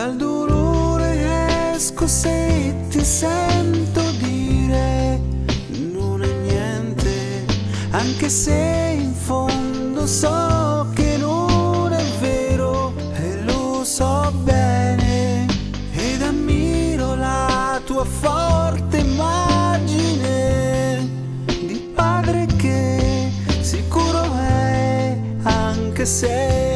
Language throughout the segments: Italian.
dal dolore esco se ti sento dire non è niente, anche se in fondo so che non è vero e lo so bene ed ammiro la tua forte immagine di padre che sicuro è anche se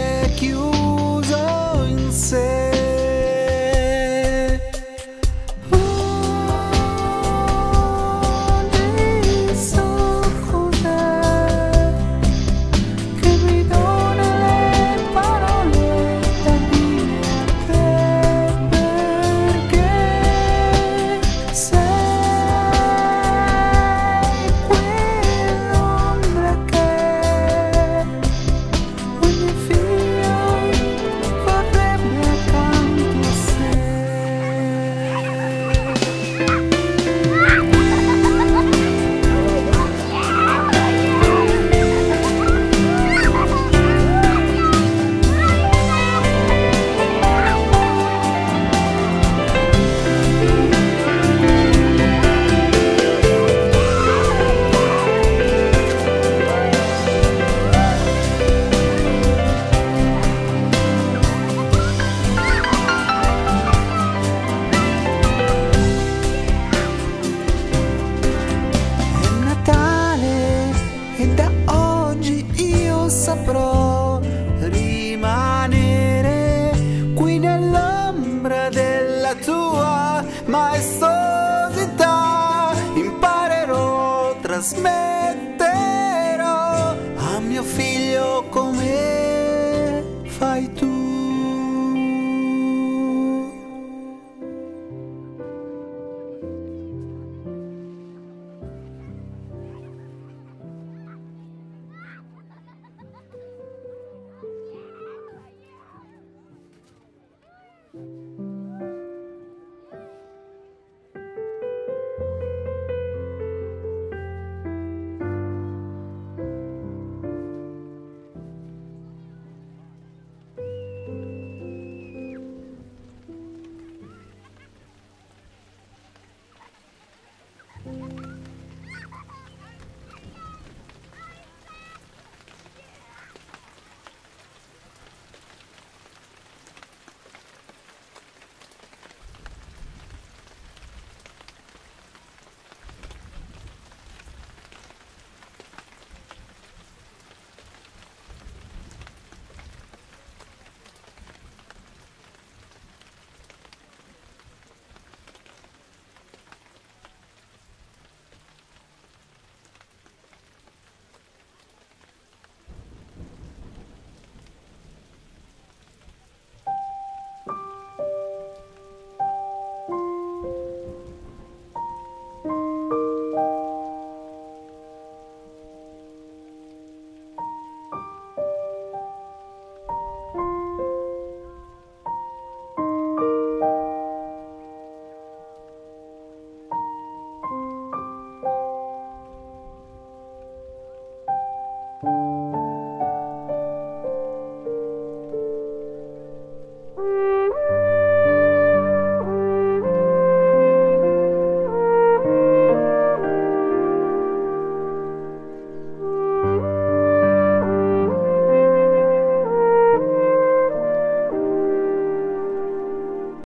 prometterò a mio figlio come fai tu.